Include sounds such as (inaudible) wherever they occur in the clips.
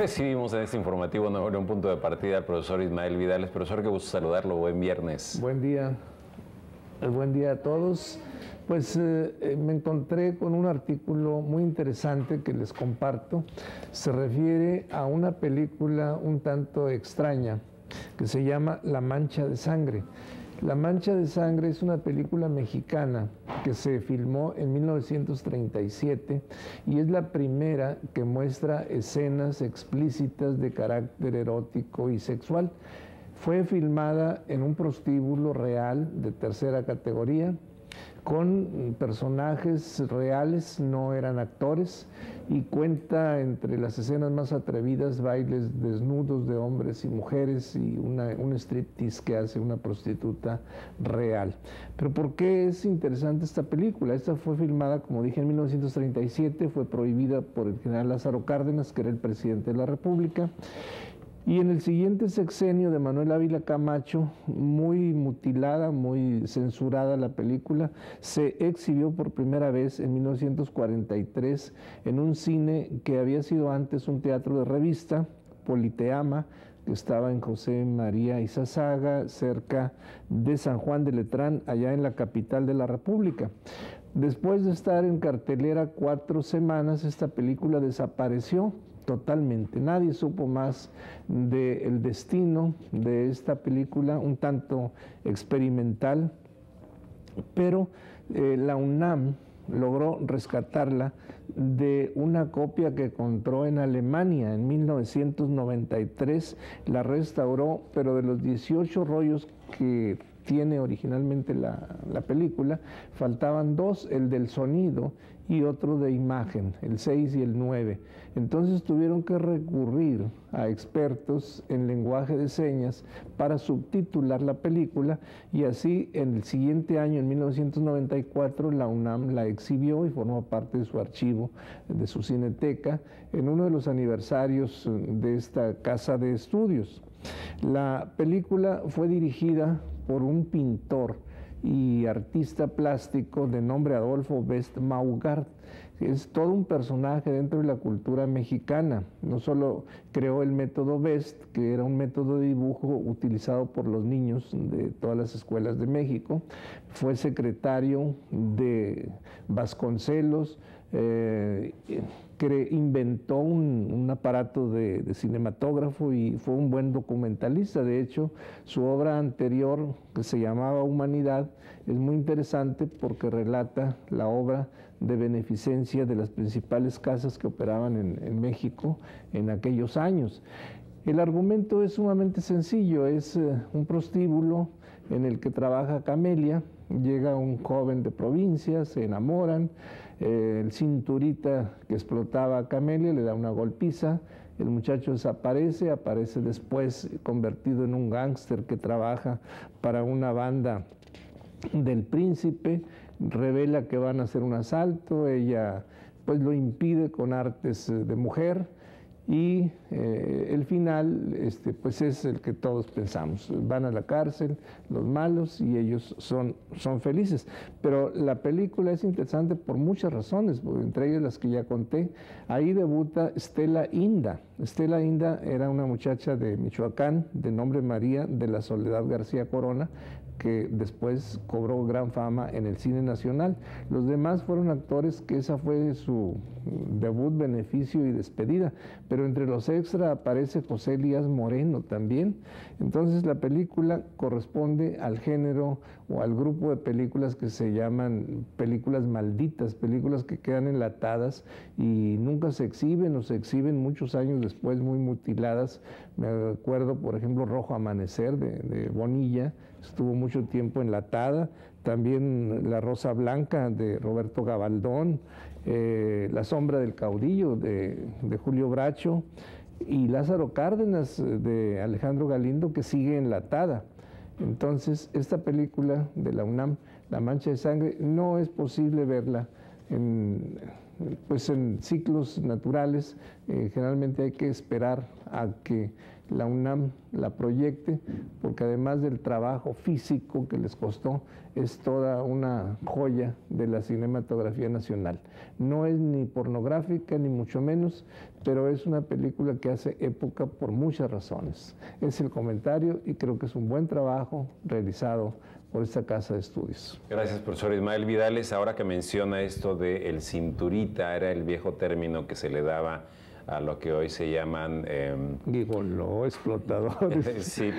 recibimos en este informativo un punto de partida al profesor Ismael Vidales. Profesor, qué gusto saludarlo. Buen viernes. Buen día. Buen día a todos. Pues eh, eh, me encontré con un artículo muy interesante que les comparto. Se refiere a una película un tanto extraña que se llama La Mancha de Sangre. La Mancha de Sangre es una película mexicana que se filmó en 1937 y es la primera que muestra escenas explícitas de carácter erótico y sexual. Fue filmada en un prostíbulo real de tercera categoría con personajes reales, no eran actores, y cuenta entre las escenas más atrevidas bailes desnudos de hombres y mujeres y una, un striptease que hace una prostituta real. Pero ¿por qué es interesante esta película? Esta fue filmada, como dije, en 1937, fue prohibida por el general Lázaro Cárdenas, que era el presidente de la República, y en el siguiente sexenio de Manuel Ávila Camacho, muy mutilada, muy censurada la película, se exhibió por primera vez en 1943 en un cine que había sido antes un teatro de revista, Politeama, que estaba en José María Izazaga, cerca de San Juan de Letrán, allá en la capital de la República. Después de estar en cartelera cuatro semanas, esta película desapareció totalmente. Nadie supo más del destino de esta película, un tanto experimental, pero eh, la UNAM logró rescatarla de una copia que encontró en Alemania en 1993, la restauró, pero de los 18 rollos que tiene originalmente la, la, película, faltaban dos, el del sonido y otro de imagen, el 6 y el 9. Entonces tuvieron que recurrir a expertos en lenguaje de señas para subtitular la película y así en el siguiente año, en 1994, la UNAM la exhibió y formó parte de su archivo, de su cineteca, en uno de los aniversarios de esta casa de estudios. La película fue dirigida por un pintor, y artista plástico de nombre Adolfo Best Maugart. Es todo un personaje dentro de la cultura mexicana. No solo creó el método Best, que era un método de dibujo utilizado por los niños de todas las escuelas de México, fue secretario de Vasconcelos, eh, que inventó un, aparato de, cinematógrafo y fue un buen documentalista. De hecho, su obra anterior, que se llamaba Humanidad, es muy interesante porque relata la obra de beneficencia de las principales casas que operaban en, México en aquellos años. El argumento es sumamente sencillo, es eh, un prostíbulo en el que trabaja Camelia, llega un joven de provincia, se enamoran, eh, el cinturita que explotaba a Camelia le da una golpiza, el muchacho desaparece, aparece después convertido en un gángster que trabaja para una banda del príncipe, revela que van a hacer un asalto, ella pues lo impide con artes de mujer, y eh, el final este, pues es el que todos pensamos. Van a la cárcel los malos y ellos son, son felices. Pero la película es interesante por muchas razones, entre ellas las que ya conté. Ahí debuta Estela Inda. Estela Inda era una muchacha de Michoacán de nombre María de la Soledad García Corona, que después cobró gran fama en el cine nacional. Los demás fueron actores que esa fue su debut, beneficio y despedida, pero entre los extra aparece José Elías Moreno también. Entonces la película corresponde al género o al grupo de películas que se llaman películas malditas, películas que quedan enlatadas y nunca se exhiben o se exhiben muchos años después muy mutiladas. Me acuerdo, por ejemplo, Rojo Amanecer de, de Bonilla, estuvo mucho tiempo enlatada, también La Rosa Blanca de Roberto Gabaldón, eh, La Sombra del Caudillo de, Julio Bracho y Lázaro Cárdenas de Alejandro Galindo que sigue enlatada. Entonces, esta película de la UNAM, La Mancha de Sangre, no es posible verla en, pues en ciclos naturales, eh, generalmente hay que esperar a que la UNAM la proyecte, porque además del trabajo físico que les costó, es toda una joya de la cinematografía nacional. No es ni pornográfica, ni mucho menos, pero es una película que hace época por muchas razones. Es el comentario y creo que es un buen trabajo realizado por esta casa de estudios. Gracias, profesor Ismael Vidales. Ahora que menciona esto de el cinturita, era el viejo término que se le daba a lo que hoy se llaman... Eh, Gigoló, explotadores. (laughs) sí,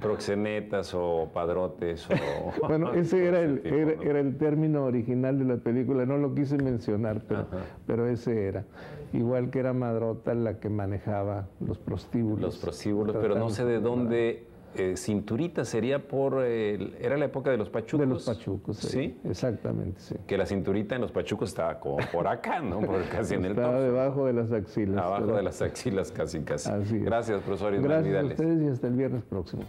proxenetas o padrotes. O, (laughs) bueno, (laughs) ese era el, era, el término original de la película, no lo quise mencionar, pero, pero ese era. Igual que era Madrota la que manejaba los prostíbulos. Los prostíbulos, pero no sé de dónde eh, cinturita sería por. era la época de los pachucos. De los pachucos, sí. Exactamente, sí. Que la cinturita en los pachucos estaba como por acá, ¿no? (laughs) Por casi en el Estaba debajo de las axilas. Abajo de las axilas, casi, casi. Así Gracias, profesor Gracias a ustedes y hasta el viernes próximo.